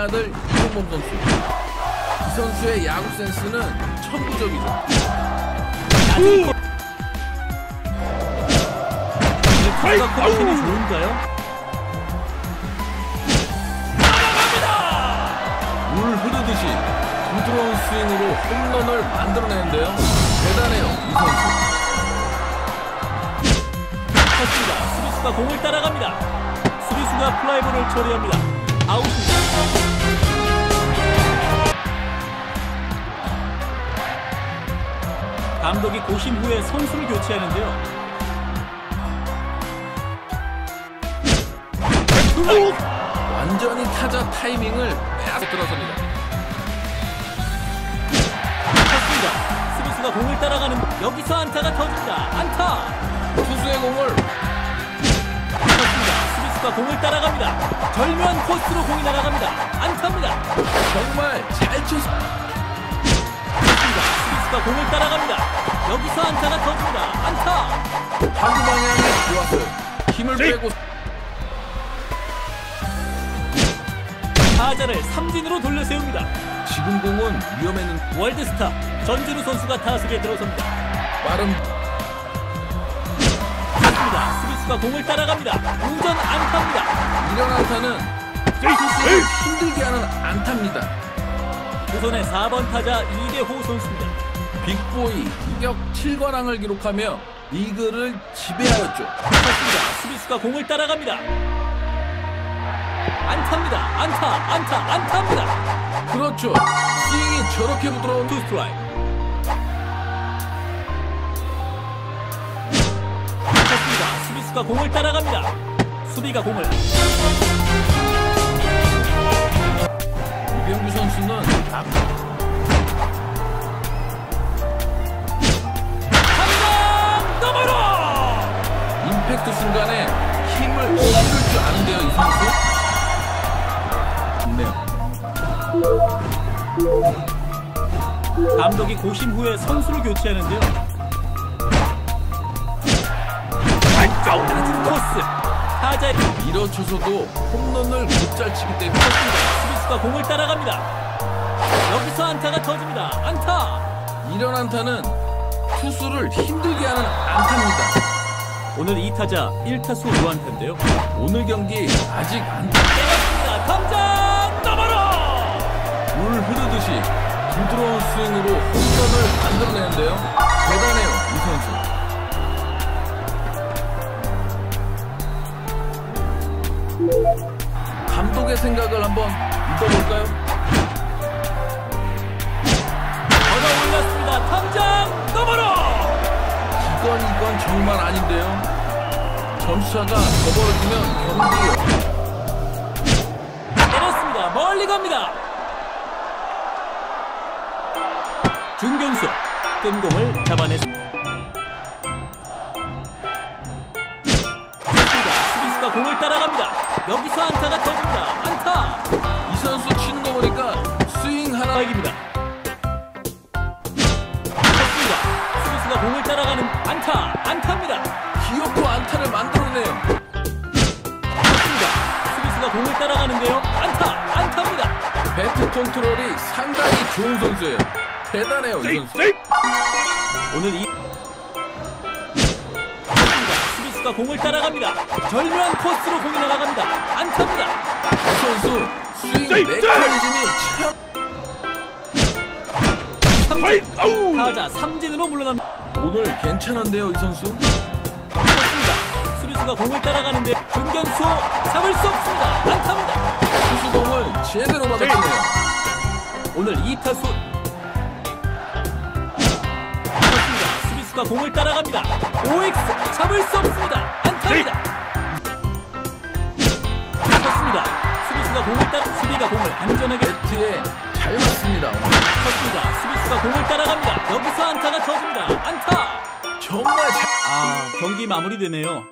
아들 이동범 선수. 이 선수의 야구 센스는 천부적이죠. 타이가 컨디션이 좋은가요? 물 흐르듯이 부드러운 스윙으로 홈런을 만들어내는데요. 대단해요, 이 선수. 쳤습니다. 수비수가 공을 따라갑니다. 수비수가 플라이볼을 처리합니다. 아웃입니다. 감독이 고심 후에 선수를 교체하는데요. 완전히 타자 타이밍을 빼앗아 들어섭니다. 쳤습니다. 수비수가 공을 따라가는 여기서 안타가 터집니다. 안타! 공을 따라갑니다. 절묘한 코스로 공이 날아갑니다. 안타입니다. 정말 잘 쳤습니다. 수비수가 공을 따라갑니다. 여기서 안타가 터집니다. 안타! 타구 방향이 좋았어요. 힘을 빼고 타자를 삼진으로 돌려 세웁니다. 지금 공은 위험했는 월드스타 전진우 선수가 타석에 들어섭니다. 빠른 수비수가 공을 따라갑니다. 우전 안타입니다. 이런 안타는 투수를 힘들게 하는 안타입니다. 우선의 4번 타자 이대호 선수입니다. 빅보이 타격 7관왕을 기록하며 리그를 지배하였죠. 쳤습니다. 수비수가 공을 따라갑니다. 안타입니다. 안타, 안타, 안타입니다. 그렇죠. 스윙이 저렇게 부드러운 투 스트라이 수비수가 공을 따라갑니다. 수비가 공을 이병규 선수는 앞- 한방 너머로 임팩트 순간에 힘을 실을 줄 아는데요, 이 선수. 좋네요. 감독이 고심 후에 선수를 교체하는데요. 낮은 코스 타자의 밀어쳐서도 홈런을 못 잘 치기 때문에 수비수가 공을 따라갑니다. 여기서 안타가 터집니다. 안타. 이런 안타는 투수를 힘들게 하는 안타입니다. 오늘 2타자 1타수 무안타인데요. 오늘 경기 아직 안 때렸습니다. 탐장 너머로. 물 흐르듯이 부드러운 스윙으로 홈런을 만들어내는데요. 대단해요, 이 선수. 감독의 생각을 한번 믿어볼까요? 전화 올렸습니다. 탐장 너머로. 이건 이건 정말 아닌데요. 점수차가 더 벌어지면 경기 때렸습니다. 멀리 갑니다. 중견수 뜬공을 잡아냈습니다. 여기서 안타가 터집니다. 안타. 이 선수 치는 거 보니까 스윙 하나 스트라이크입니다. 좋습니다. 수비수가 공을 따라가는 안타. 안타입니다. 귀엽고 안타를 만들어내요. 좋습니다. 수비수가 공을 따라가는데요. 안타. 안타입니다. 배트 컨트롤이 상당히 좋은 선수예요. 대단해요, 이 선수. 오늘 이 수비수가 공을 따라갑니다. 절묘한 코스로 공이 날아갑니다. 안타입니다. 이 선수 스윙 메커니즘이 참 삼진. 타자 삼진으로 물러납니다. 오늘 괜찮은데요, 이 선수? 좋습니다. 수비수가 공을 따라가는데 중견수 잡을 수 없습니다. 안타입니다. 투수공을 제대로 받았네요. 오늘 2타수 수비수가 공을 따라갑니다. OX 잡을 수 없습니다. 안타입니다. 좋습니다. 수비수가 공을 따라 수비가 공을 안전하게 배트에 잘 맞습니다. 쳤습니다. 수비수가 공을 따라갑니다. 여기서 안타가 터집니다. 안타. 정말 잘 아 경기 마무리되네요.